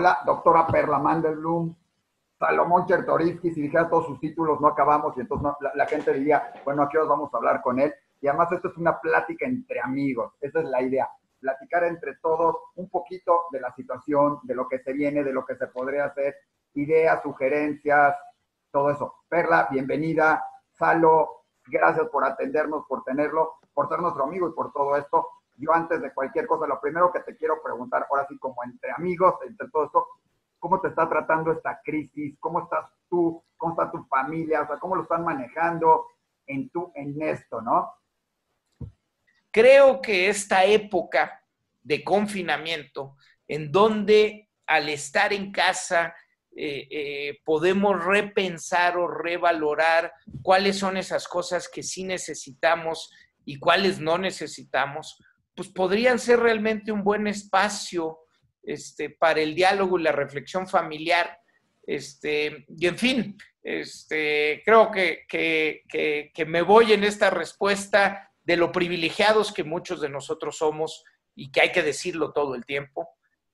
Hola, doctora Perla Mandelblum, Salomón Chertorivsky, si dijera todos sus títulos no acabamos y entonces la, gente diría, bueno, aquí os vamos a hablar con él. Y además esto es una plática entre amigos, esa es la idea, platicar entre todos un poquito de la situación, de lo que se viene, de lo que se podría hacer, ideas, sugerencias, todo eso. Perla, bienvenida. Salo, gracias por atendernos, por tenerlo, por ser nuestro amigo y por todo esto. Yo antes de cualquier cosa, lo primero que te quiero preguntar, ahora sí como entre amigos, entre todo esto, ¿cómo te está tratando esta crisis? ¿Cómo estás tú? ¿Cómo está tu familia? ¿cómo lo están manejando en, tu, en esto, no? Creo que esta época de confinamiento, en donde al estar en casa eh, eh, podemos repensar o revalorar cuáles son esas cosas que sí necesitamos y cuáles no necesitamos, pues podrían ser realmente un buen espacio este, para el diálogo y la reflexión familiar. Este, y en fin, este, creo que, que, me voy en esta respuesta de lo privilegiados que muchos de nosotros somos y que hay que decirlo todo el tiempo,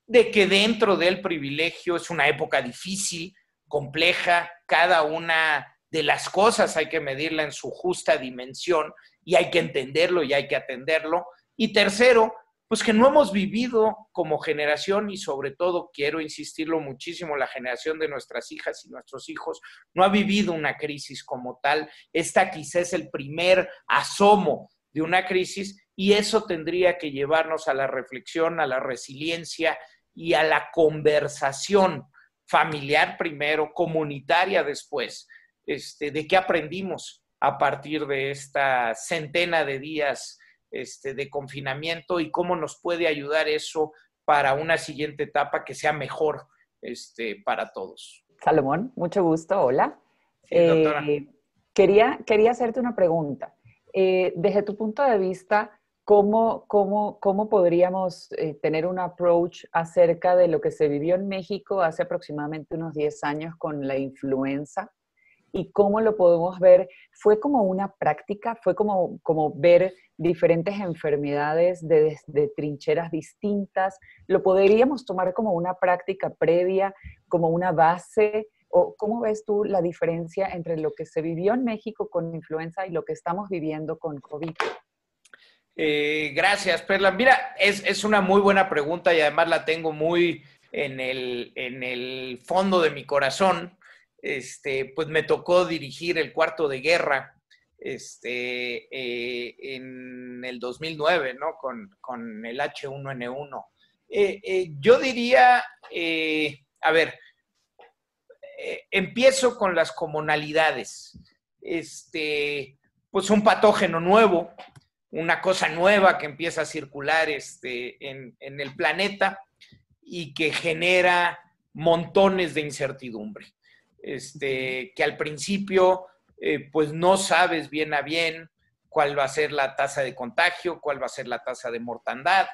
de que dentro del privilegio es una época difícil, compleja, cada una de las cosas hay que medirla en su justa dimensión y hay que entenderlo y hay que atenderlo, y tercero, pues que no hemos vivido como generación y sobre todo, quiero insistirlo muchísimo, la generación de nuestras hijas y nuestros hijos no ha vivido una crisis como tal. Esta quizás es el primer asomo de una crisis y eso tendría que llevarnos a la reflexión, a la resiliencia y a la conversación familiar primero, comunitaria después, este, de qué aprendimos a partir de esta centena de días este, de confinamiento y cómo nos puede ayudar eso para una siguiente etapa que sea mejor este, para todos. Salomón, mucho gusto, hola. Eh, quería, quería hacerte una pregunta. Eh, desde tu punto de vista, ¿cómo, cómo, cómo podríamos eh, tener un approach acerca de lo que se vivió en México hace aproximadamente unos 10 años con la influenza? Y cómo lo podemos ver, fue como una práctica, fue como, como ver diferentes enfermedades de, de, trincheras distintas, lo podríamos tomar como una práctica previa, como una base, o cómo ves tú la diferencia entre lo que se vivió en México con influenza y lo que estamos viviendo con COVID. Eh, gracias, Perla. Mira, es, es, una muy buena pregunta y además la tengo muy en el, en el fondo de mi corazón este, pues me tocó dirigir el cuarto de guerra este, eh, en el 2009, ¿no? Con, el H1N1. Eh, eh, yo diría, a ver, empiezo con las comunalidades. Este, pues un patógeno nuevo, una cosa nueva que empieza a circular este, en, en el planeta y que genera montones de incertidumbre este, que al principio eh, pues no sabes bien a bien cuál va a ser la tasa de contagio, cuál va a ser la tasa de mortandad,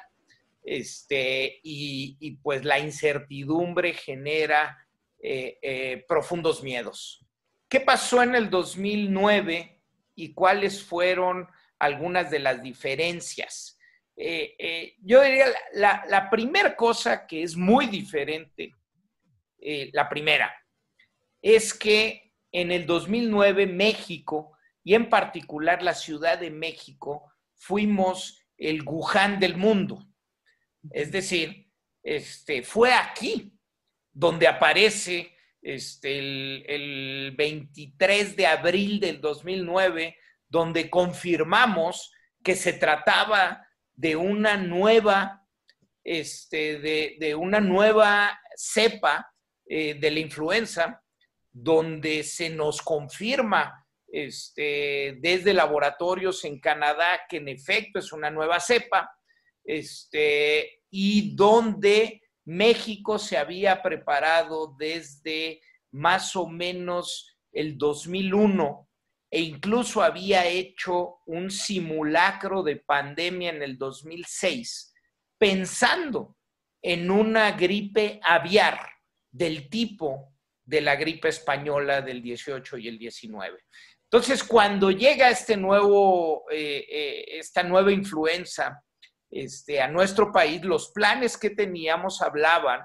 este, y, pues la incertidumbre genera eh, eh, profundos miedos. ¿Qué pasó en el 2009 y cuáles fueron algunas de las diferencias? yo diría la, la primera cosa que es muy diferente, la primera, es que en el 2009 México, y en particular la Ciudad de México, fuimos el Wuhan del mundo. Es decir, este, fue aquí donde aparece este, el, el 23 de abril del 2009, donde confirmamos que se trataba de una nueva, este, de, una nueva cepa eh, de la influenza donde se nos confirma este, desde laboratorios en Canadá que en efecto es una nueva cepa, este, y donde México se había preparado desde más o menos el 2001 e incluso había hecho un simulacro de pandemia en el 2006, pensando en una gripe aviar del tipo de la gripe española del 18 y el 19. Entonces, cuando llega este nuevo, eh, eh, esta nueva influenza este, a nuestro país, los planes que teníamos hablaban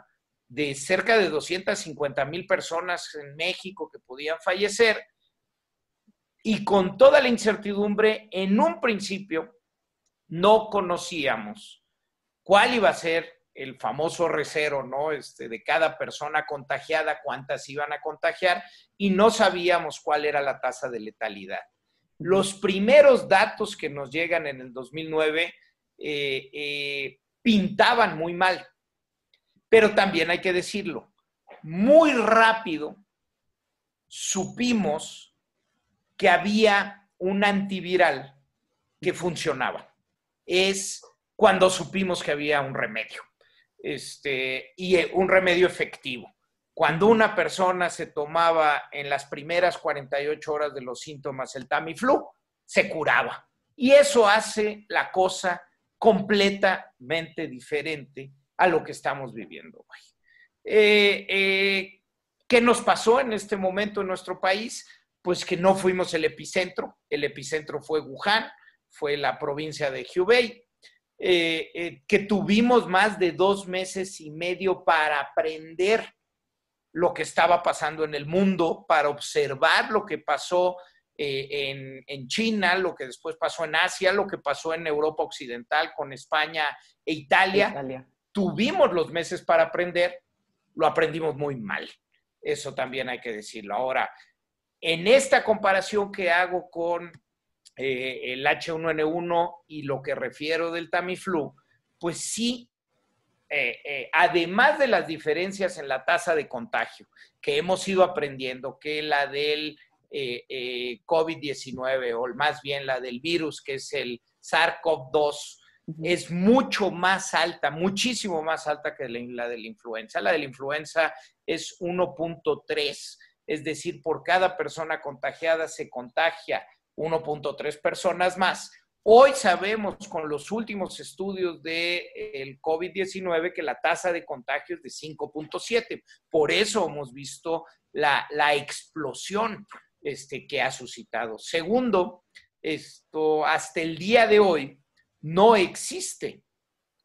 de cerca de 250 mil personas en México que podían fallecer y con toda la incertidumbre, en un principio no conocíamos cuál iba a ser el famoso recero, ¿no? Este, de cada persona contagiada, cuántas iban a contagiar, y no sabíamos cuál era la tasa de letalidad. Los primeros datos que nos llegan en el 2009 eh, eh, pintaban muy mal, pero también hay que decirlo, muy rápido supimos que había un antiviral que funcionaba. Es cuando supimos que había un remedio este, y eh, un remedio efectivo. Cuando una persona se tomaba en las primeras 48 horas de los síntomas el Tamiflu, se curaba. Y eso hace la cosa completamente diferente a lo que estamos viviendo hoy. Eh, eh, ¿Qué nos pasó en este momento en nuestro país? Pues que no fuimos el epicentro. El epicentro fue Wuhan, fue la provincia de Hubei, eh, eh, que tuvimos más de dos meses y medio para aprender lo que estaba pasando en el mundo, para observar lo que pasó eh, en, China, lo que después pasó en Asia, lo que pasó en Europa Occidental con España e Italia. Italia. Tuvimos los meses para aprender, lo aprendimos muy mal. Eso también hay que decirlo. Ahora, en esta comparación que hago con eh, el H1N1 y lo que refiero del Tamiflu, pues sí, eh, eh, además de las diferencias en la tasa de contagio que hemos ido aprendiendo, que la del COVID-19 o más bien la del virus, que es el SARS-CoV-2, es mucho más alta, muchísimo más alta que la de la influenza. La de la influenza es 1.3, es decir, por cada persona contagiada se contagia 1.3 personas más. Hoy sabemos con los últimos estudios del de COVID-19 que la tasa de contagio es de 5.7. Por eso hemos visto la, explosión este, que ha suscitado. Segundo, esto, hasta el día de hoy no existe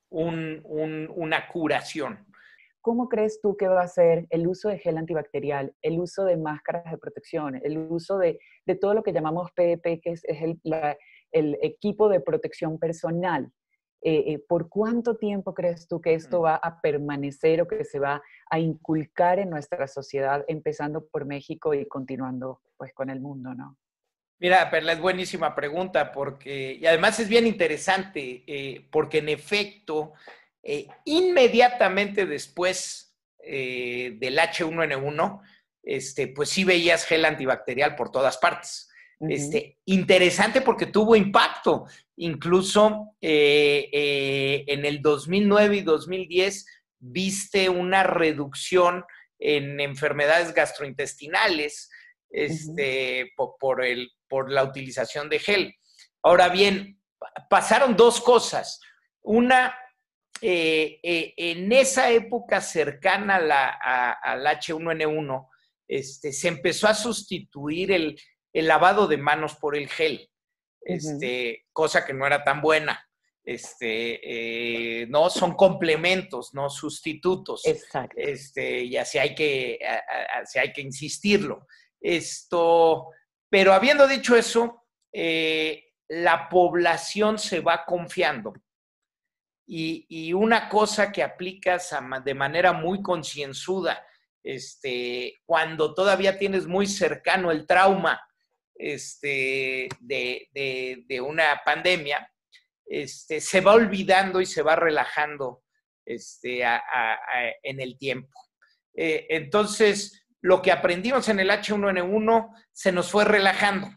una curación. ¿Cómo crees tú que va a ser el uso de gel antibacterial, el uso de máscaras de protección, el uso de, todo lo que llamamos PEP, que es, el, equipo de protección personal? Eh, eh, ¿Por cuánto tiempo crees tú que esto va a permanecer o que se va a inculcar en nuestra sociedad, empezando por México y continuando pues con el mundo, no? Mira, Perla, es buenísima pregunta porque, y además es bien interesante, eh, porque en efecto, eh, inmediatamente después eh, del H1N1, este, pues sí veías gel antibacterial por todas partes. este, interesante porque tuvo impacto. Incluso eh, en el 2009 y 2010 viste una reducción en enfermedades gastrointestinales este, por, el, por la utilización de gel. Ahora bien, pasaron dos cosas. Una, eh, eh, en esa época cercana al H1N1, este, se empezó a sustituir el, lavado de manos por el gel, este, cosa que no era tan buena. Este, eh, no son complementos, no sustitutos. Exacto. Este, y así hay que, así hay que insistirlo. Esto, pero habiendo dicho eso, la población se va confiando y, una cosa que aplicas de manera muy concienzuda, este, cuando todavía tienes muy cercano el trauma este, de, una pandemia, este, se va olvidando y se va relajando este, en el tiempo. Eh, entonces, lo que aprendimos en el H1N1 se nos fue relajando.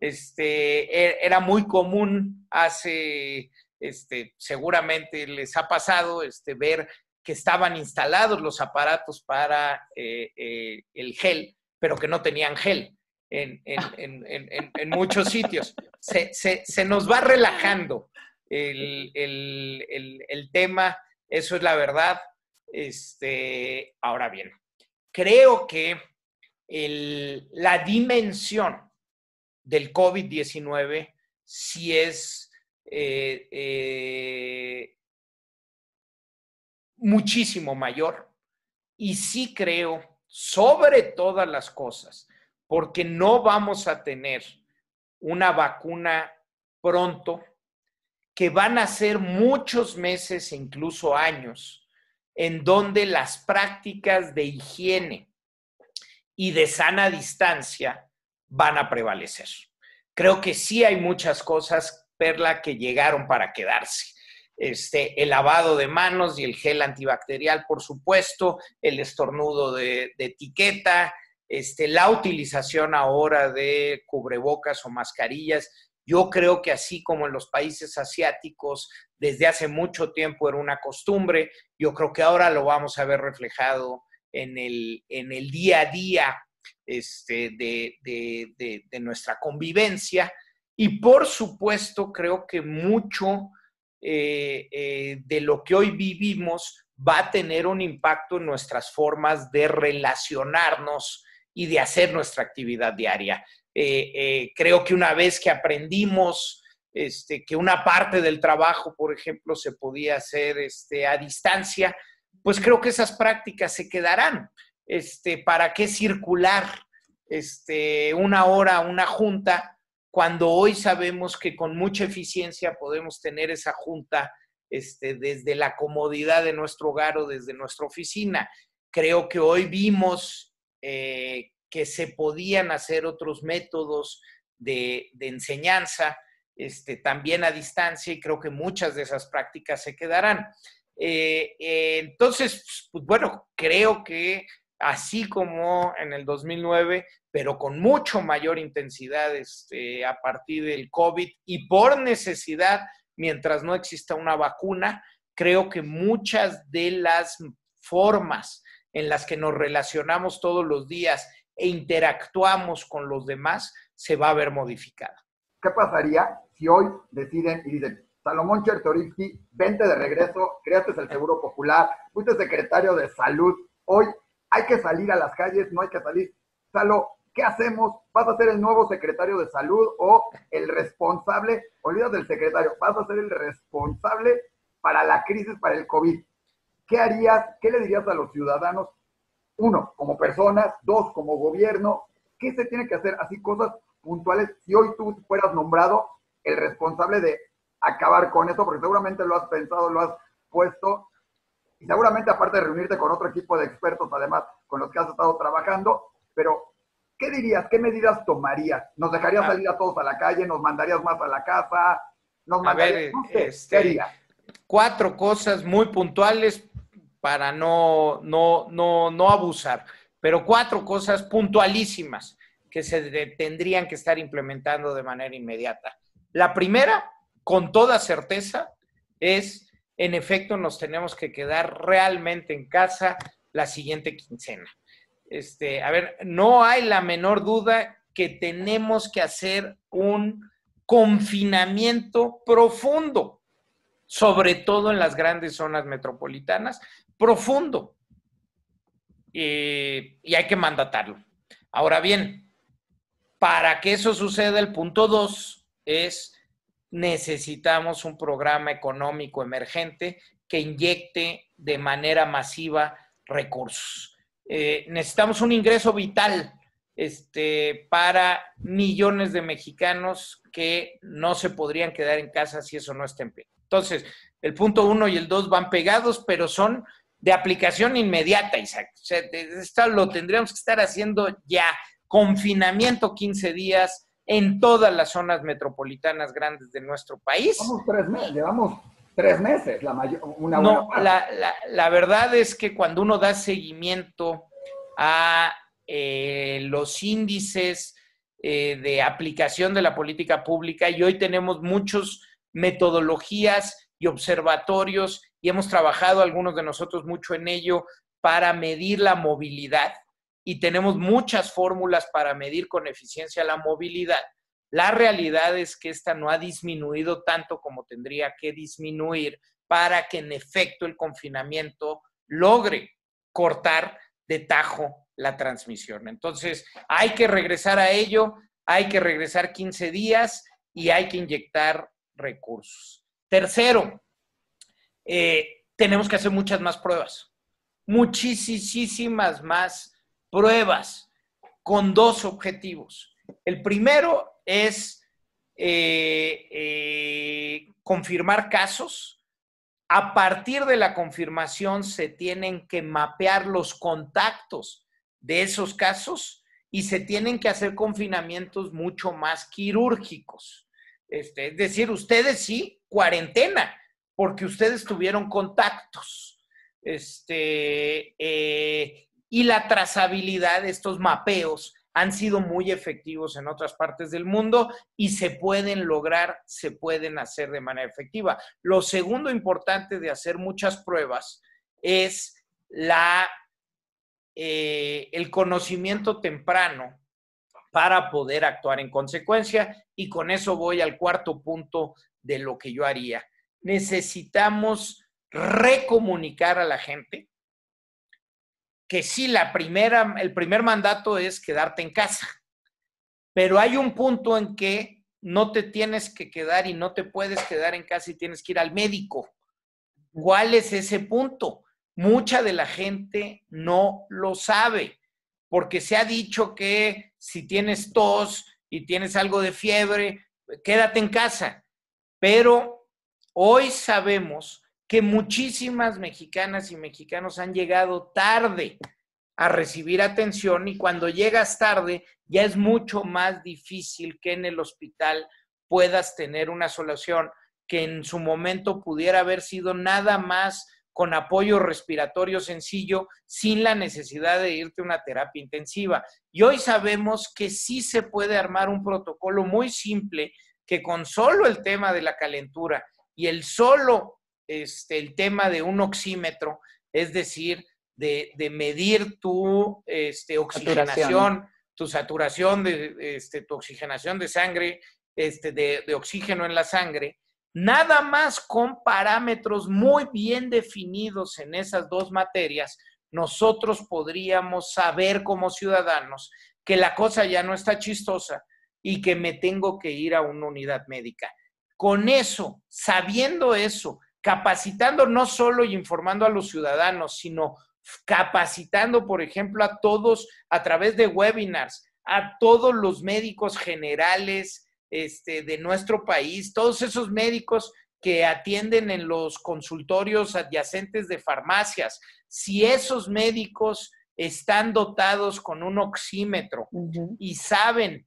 Este, e, era muy común hace este, seguramente les ha pasado este, ver que estaban instalados los aparatos para eh, eh, el gel, pero que no tenían gel en, muchos sitios. Se, nos va relajando el, tema, eso es la verdad. Este, ahora bien, creo que la dimensión del COVID-19 sí es eh, eh, muchísimo mayor y sí creo, sobre todas las cosas, porque no vamos a tener una vacuna pronto, que van a ser muchos meses, incluso años, en donde las prácticas de higiene y de sana distancia van a prevalecer. Creo que sí hay muchas cosas, Perla, que llegaron para quedarse. Este, el lavado de manos y el gel antibacterial, por supuesto, el estornudo de, etiqueta, este, la utilización ahora de cubrebocas o mascarillas. Yo creo que así como en los países asiáticos desde hace mucho tiempo era una costumbre, yo creo que ahora lo vamos a ver reflejado en el, en el día a día este, de, de, nuestra convivencia. Y por supuesto, creo que mucho eh, eh, de lo que hoy vivimos va a tener un impacto en nuestras formas de relacionarnos y de hacer nuestra actividad diaria. Eh, creo que una vez que aprendimos este, que una parte del trabajo, por ejemplo, se podía hacer este, a distancia, pues creo que esas prácticas se quedarán. Este, ¿Para qué circular este, una hora una junta cuando hoy sabemos que con mucha eficiencia podemos tener esa junta este, desde la comodidad de nuestro hogar o desde nuestra oficina? Creo que hoy vimos eh, que se podían hacer otros métodos de, enseñanza este, también a distancia y creo que muchas de esas prácticas se quedarán. Eh, eh, entonces, pues, bueno, creo que así como en el 2009, pero con mucho mayor intensidad este, a partir del COVID y por necesidad, mientras no exista una vacuna, creo que muchas de las formas en las que nos relacionamos todos los días e interactuamos con los demás se va a ver modificada. ¿Qué pasaría si hoy deciden y dicen, Salomón Chertorivsky, vente de regreso, creaste el Seguro Popular, fuiste secretario de Salud, hoy hay que salir a las calles, no hay que salir. Salo, ¿qué hacemos? ¿Vas a ser el nuevo secretario de Salud o el responsable? Olvidas del secretario, vas a ser el responsable para la crisis, para el COVID. ¿Qué harías? ¿Qué le dirías a los ciudadanos? Uno, como personas, dos, como gobierno. ¿Qué se tiene que hacer? Así cosas puntuales. Si hoy tú fueras nombrado el responsable de acabar con eso, porque seguramente lo has pensado, lo has puesto, y seguramente aparte de reunirte con otro equipo de expertos, además, con los que has estado trabajando, pero ¿qué dirías? ¿Qué medidas tomarías? ¿Nos dejarías ah. salir a todos a la calle? ¿Nos mandarías más a la casa? ¿Nos mandarías, este, Cuatro cosas muy puntuales para no, no, no, no abusar, pero cuatro cosas puntualísimas que se tendrían que estar implementando de manera inmediata. La primera, con toda certeza, es, en efecto, nos tenemos que quedar realmente en casa la siguiente quincena. Este, a ver, no hay la menor duda que tenemos que hacer un confinamiento profundo, sobre todo en las grandes zonas metropolitanas, profundo. y hay que mandatarlo. Ahora bien, para que eso suceda, el punto dos es necesitamos un programa económico emergente que inyecte de manera masiva recursos. Eh, necesitamos un ingreso vital este, para millones de mexicanos que no se podrían quedar en casa si eso no está en pie. Entonces, el punto uno y el dos van pegados, pero son de aplicación inmediata, Isaac. O sea, esto lo tendríamos que estar haciendo ya. Confinamiento 15 días, en todas las zonas metropolitanas grandes de nuestro país. Llevamos tres meses, llevamos tres meses, la mayor, una No, la, la, verdad es que cuando uno da seguimiento a eh, los índices eh, de aplicación de la política pública, y hoy tenemos muchas metodologías y observatorios, y hemos trabajado algunos de nosotros mucho en ello para medir la movilidad y tenemos muchas fórmulas para medir con eficiencia la movilidad. La realidad es que esta no ha disminuido tanto como tendría que disminuir para que en efecto el confinamiento logre cortar de tajo la transmisión. Entonces, hay que regresar a ello, hay que regresar 15 días y hay que inyectar recursos. Tercero, eh, tenemos que hacer muchas más pruebas. muchísimas más pruebas con dos objetivos. El primero es eh, eh, confirmar casos. A partir de la confirmación se tienen que mapear los contactos de esos casos y se tienen que hacer confinamientos mucho más quirúrgicos. Este, es decir, ustedes sí, cuarentena, porque ustedes tuvieron contactos. Este, eh, y la trazabilidad, de estos mapeos, han sido muy efectivos en otras partes del mundo y se pueden lograr, se pueden hacer de manera efectiva. Lo segundo importante de hacer muchas pruebas es la, eh, el conocimiento temprano para poder actuar en consecuencia y con eso voy al cuarto punto de lo que yo haría. Necesitamos recomunicar a la gente que sí, la primera, el primer mandato es quedarte en casa, pero hay un punto en que no te tienes que quedar y no te puedes quedar en casa y tienes que ir al médico. ¿Cuál es ese punto? Mucha de la gente no lo sabe, porque se ha dicho que si tienes tos y tienes algo de fiebre, quédate en casa. Pero hoy sabemos que muchísimas mexicanas y mexicanos han llegado tarde a recibir atención y cuando llegas tarde ya es mucho más difícil que en el hospital puedas tener una solución que en su momento pudiera haber sido nada más con apoyo respiratorio sencillo sin la necesidad de irte a una terapia intensiva. Y hoy sabemos que sí se puede armar un protocolo muy simple que con solo el tema de la calentura y el solo este, el tema de un oxímetro, es decir, de, medir tu este, oxigenación, tu saturación, de, este, tu oxigenación de sangre, este, de, de oxígeno en la sangre, nada más con parámetros muy bien definidos en esas dos materias, nosotros podríamos saber como ciudadanos que la cosa ya no está chistosa y que me tengo que ir a una unidad médica. Con eso, sabiendo eso, capacitando no solo y informando a los ciudadanos, sino capacitando, por ejemplo, a todos a través de webinars, a todos los médicos generales este, de nuestro país, todos esos médicos que atienden en los consultorios adyacentes de farmacias. Si esos médicos están dotados con un oxímetro y saben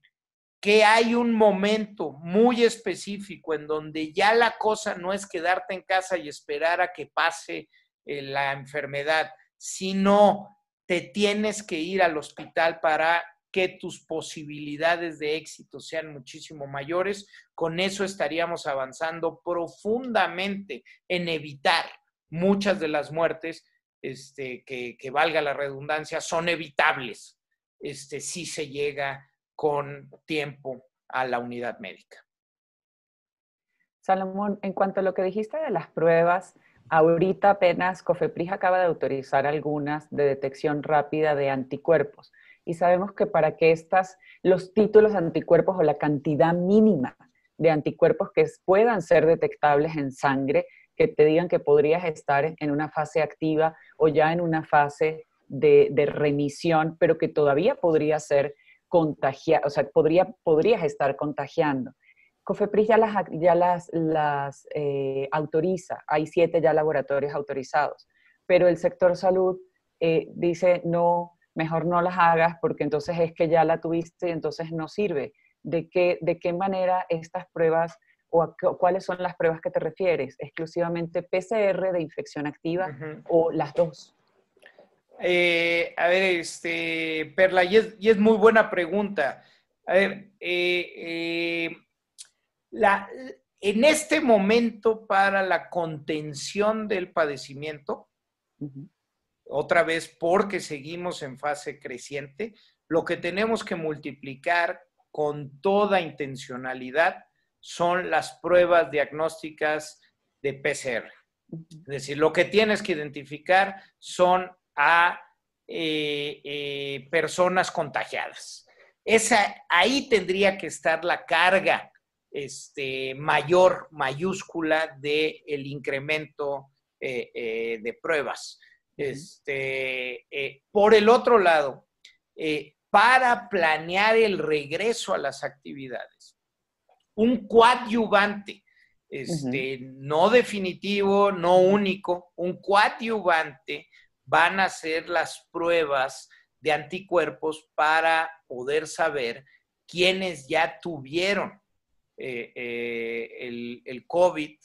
que hay un momento muy específico en donde ya la cosa no es quedarte en casa y esperar a que pase eh, la enfermedad, sino te tienes que ir al hospital para que tus posibilidades de éxito sean muchísimo mayores. Con eso estaríamos avanzando profundamente en evitar muchas de las muertes este, que, que valga la redundancia, son evitables este, si se llega con tiempo a la unidad médica. Salomón, en cuanto a lo que dijiste de las pruebas, ahorita apenas COFEPRIS acaba de autorizar algunas de detección rápida de anticuerpos y sabemos que para que estas, los títulos anticuerpos o la cantidad mínima de anticuerpos que puedan ser detectables en sangre, que te digan que podrías estar en una fase activa o ya en una fase de, de remisión, pero que todavía podría ser contagiar, o sea, podría, podrías estar contagiando. COFEPRIS ya las, ya las, las eh, autoriza, hay siete ya laboratorios autorizados, pero el sector salud eh, dice, no, mejor no las hagas porque entonces es que ya la tuviste y entonces no sirve. ¿De qué, de qué manera estas pruebas o cuáles son las pruebas que te refieres? ¿Exclusivamente PCR de infección activa o las dos? Eh, a ver, este, Perla, y es, muy buena pregunta. A ver, eh, eh, en este momento para la contención del padecimiento, otra vez porque seguimos en fase creciente, lo que tenemos que multiplicar con toda intencionalidad son las pruebas diagnósticas de PCR. Es decir, lo que tienes que identificar son a eh, eh, personas contagiadas. Esa, ahí tendría que estar la carga este, mayor, mayúscula del el incremento eh, de pruebas. Este, por el otro lado, para planear el regreso a las actividades, un coadyuvante, este, no definitivo, no único, un coadyuvante van a ser las pruebas de anticuerpos para poder saber quiénes ya tuvieron eh, el, el COVID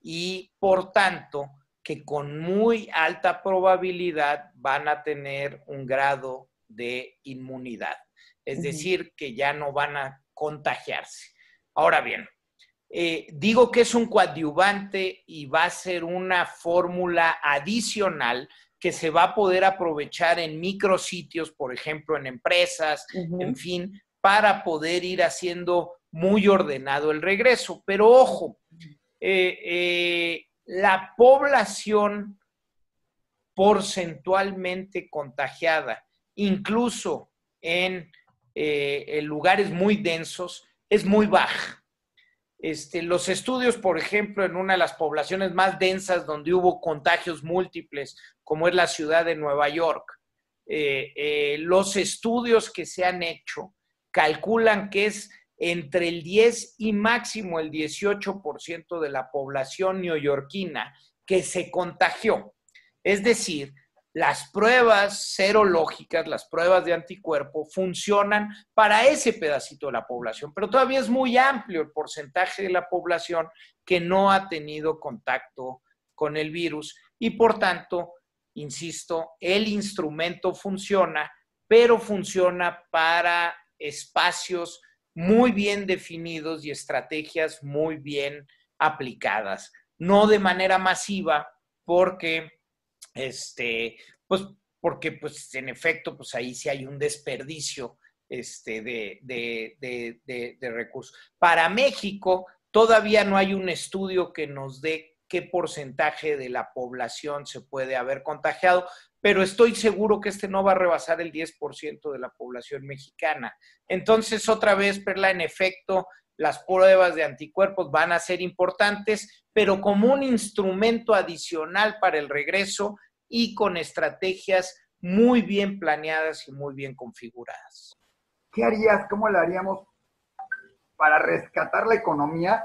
y por tanto que con muy alta probabilidad van a tener un grado de inmunidad, es decir, que ya no van a contagiarse. Ahora bien, eh, digo que es un coadyuvante y va a ser una fórmula adicional que se va a poder aprovechar en micrositios, por ejemplo, en empresas, en fin, para poder ir haciendo muy ordenado el regreso. Pero ojo, eh, eh, la población porcentualmente contagiada, incluso en, eh, lugares muy densos, es muy baja. Este, los estudios, por ejemplo, en una de las poblaciones más densas donde hubo contagios múltiples, como es la ciudad de Nueva York, eh, eh, los estudios que se han hecho calculan que es entre el 10 y máximo el 18% de la población neoyorquina que se contagió. Es decir, las pruebas serológicas, las pruebas de anticuerpo, funcionan para ese pedacito de la población, pero todavía es muy amplio el porcentaje de la población que no ha tenido contacto con el virus y por tanto, insisto, el instrumento funciona, pero funciona para espacios muy bien definidos y estrategias muy bien aplicadas. No de manera masiva, porque, este, pues, porque, pues, en efecto, pues ahí sí hay un desperdicio este, de, de, de recursos. Para México, todavía no hay un estudio que nos dé qué porcentaje de la población se puede haber contagiado, pero estoy seguro que este no va a rebasar el 10% de la población mexicana. Entonces, otra vez, Perla, en efecto, las pruebas de anticuerpos van a ser importantes, pero como un instrumento adicional para el regreso y con estrategias muy bien planeadas y muy bien configuradas. ¿Qué harías? ¿Cómo lo haríamos para rescatar la economía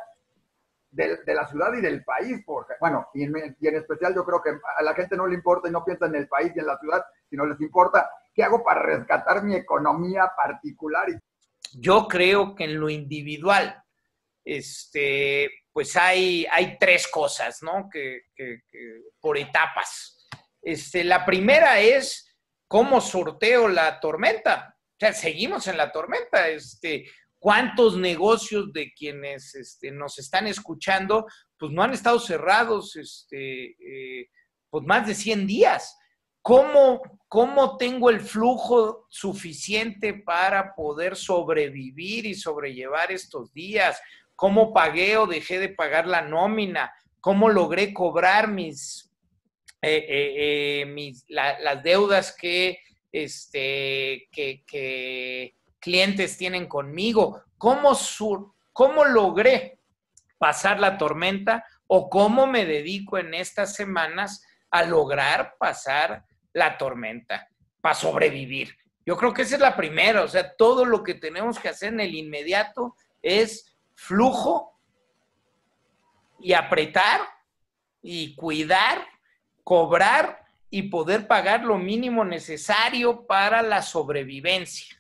de, la ciudad y del país, porque, bueno, y en, especial yo creo que a la gente no le importa y no piensa en el país y en la ciudad, sino les importa qué hago para rescatar mi economía particular. Yo creo que en lo individual, este, pues hay, hay tres cosas, ¿no? Que, que, que por etapas. Este, la primera es cómo sorteo la tormenta. O sea, seguimos en la tormenta. Este, cuántos negocios de quienes este, nos están escuchando, pues no han estado cerrados este, eh, pues más de 100 días. ¿Cómo, ¿Cómo tengo el flujo suficiente para poder sobrevivir y sobrellevar estos días? ¿Cómo pagué o dejé de pagar la nómina? ¿Cómo logré cobrar mis, eh, eh, las deudas que, este, que clientes tienen conmigo, cómo, cómo logré pasar la tormenta o cómo me dedico en estas semanas a lograr pasar la tormenta para sobrevivir. Yo creo que esa es la primera, o sea, todo lo que tenemos que hacer en el inmediato es flujo y apretar y cuidar, cobrar y poder pagar lo mínimo necesario para la sobrevivencia.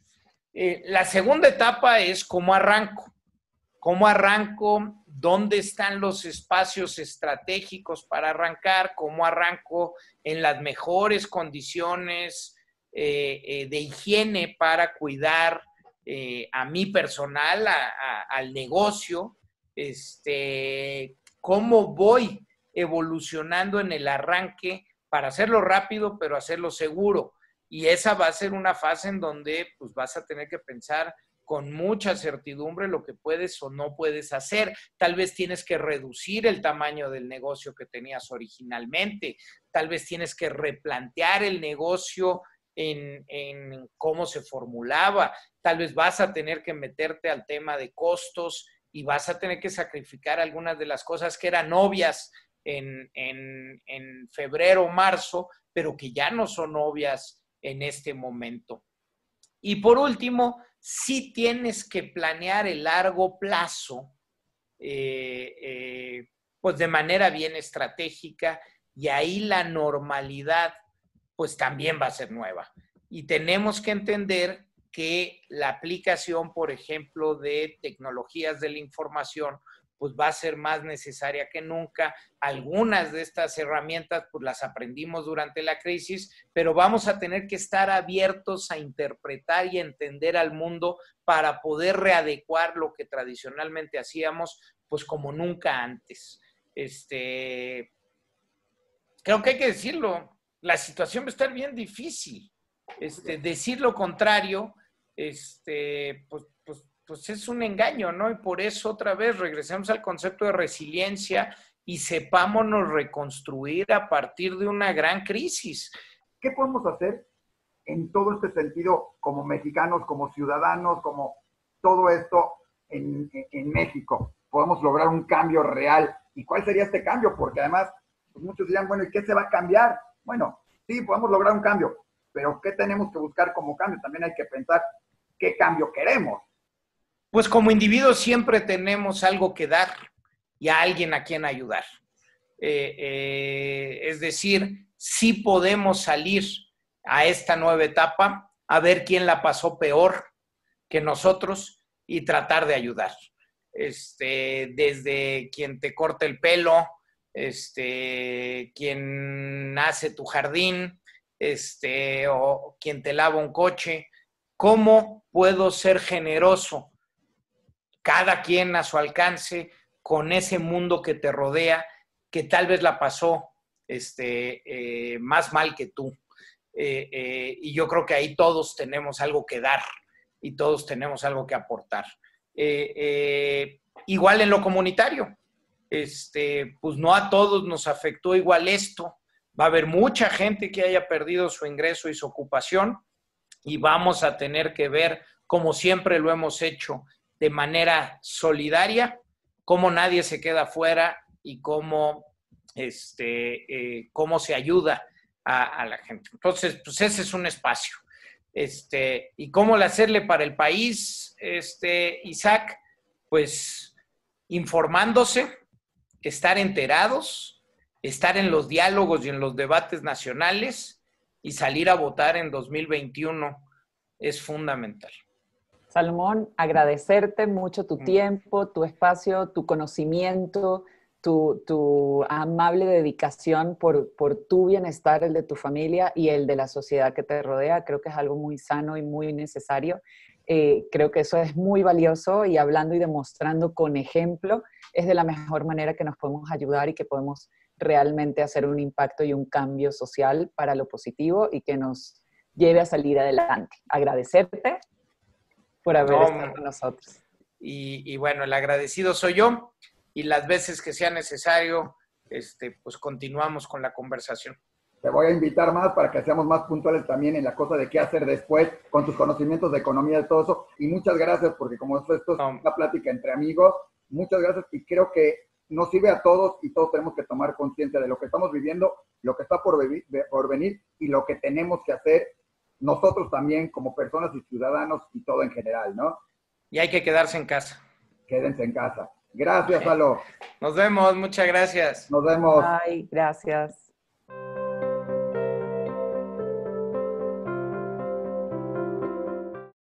Eh, la segunda etapa es cómo arranco. ¿Cómo arranco? ¿Dónde están los espacios estratégicos para arrancar? ¿Cómo arranco en las mejores condiciones eh, eh, de higiene para cuidar a mi personal, al negocio? Este, ¿Cómo voy evolucionando en el arranque para hacerlo rápido, pero hacerlo seguro? Y esa va a ser una fase en donde pues, vas a tener que pensar con mucha certidumbre lo que puedes o no puedes hacer. Tal vez tienes que reducir el tamaño del negocio que tenías originalmente. Tal vez tienes que replantear el negocio en, en, cómo se formulaba. Tal vez vas a tener que meterte al tema de costos y vas a tener que sacrificar algunas de las cosas que eran obvias en, en, en febrero o marzo, pero que ya no son obvias en este momento. Y por último, sí tienes que planear el largo plazo, eh, eh, pues de manera bien estratégica, y ahí la normalidad, pues también va a ser nueva. Y tenemos que entender que la aplicación, por ejemplo, de tecnologías de la información, pues va a ser más necesaria que nunca. Algunas de estas herramientas, pues las aprendimos durante la crisis, pero vamos a tener que estar abiertos a interpretar y entender al mundo para poder readecuar lo que tradicionalmente hacíamos, pues como nunca antes. Este, creo que hay que decirlo, la situación va a estar bien difícil. Este, decir lo contrario, este, pues, pues, es un engaño, ¿no? Y por eso otra vez regresemos al concepto de resiliencia y sepámonos reconstruir a partir de una gran crisis. ¿Qué podemos hacer en todo este sentido como mexicanos, como ciudadanos, como todo esto en, en México? Podemos lograr un cambio real. ¿Y cuál sería este cambio? Porque además, pues muchos dirán, bueno, ¿y qué se va a cambiar? Bueno, sí, podemos lograr un cambio, pero ¿qué tenemos que buscar como cambio? También hay que pensar qué cambio queremos. Pues como individuos siempre tenemos algo que dar y a alguien a quien ayudar. Eh, eh, es decir, sí podemos salir a esta nueva etapa a ver quién la pasó peor que nosotros y tratar de ayudar. Este, desde quien te corta el pelo, este, quien hace tu jardín, este, o quien te lava un coche, ¿Cómo puedo ser generoso? Cada quien a su alcance con ese mundo que te rodea, que tal vez la pasó este, eh, más mal que tú. Eh, eh, y yo creo que ahí todos tenemos algo que dar y todos tenemos algo que aportar. igual en lo comunitario, este, pues no a todos nos afectó igual esto. Va a haber mucha gente que haya perdido su ingreso y su ocupación y vamos a tener que ver, como siempre lo hemos hecho, de manera solidaria, cómo nadie se queda fuera y cómo, este, eh, cómo se ayuda a, la gente. Entonces, pues ese es un espacio. Este, ¿Y cómo hacerle para el país, este, Isaac? Pues informándose, estar enterados, estar en los diálogos y en los debates nacionales y salir a votar en 2021 es fundamental. Salomón, agradecerte mucho tu mm. tiempo, tu espacio, tu conocimiento, tu, amable dedicación por, tu bienestar, el de tu familia y el de la sociedad que te rodea. Creo que es algo muy sano y muy necesario. Eh, creo que eso es muy valioso y hablando y demostrando con ejemplo es de la mejor manera que nos podemos ayudar y que podemos realmente hacer un impacto y un cambio social para lo positivo y que nos lleve a salir adelante. Agradecerte por haber estado con nosotros. Y, bueno, el agradecido soy yo y las veces que sea necesario, este, pues continuamos con la conversación. Te voy a invitar más para que seamos más puntuales también en la cosa de qué hacer después con tus conocimientos de economía y todo eso. Y muchas gracias porque como esto, esto es una plática entre amigos, muchas gracias y creo que nos sirve a todos y todos tenemos que tomar conciencia de lo que estamos viviendo, lo que está por, por venir y lo que tenemos que hacer nosotros también como personas y ciudadanos y todo en general, ¿no? Y hay que quedarse en casa. Quédense en casa. Gracias, Alo. Nos vemos, muchas gracias. Nos vemos. Ay, gracias.